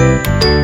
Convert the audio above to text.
you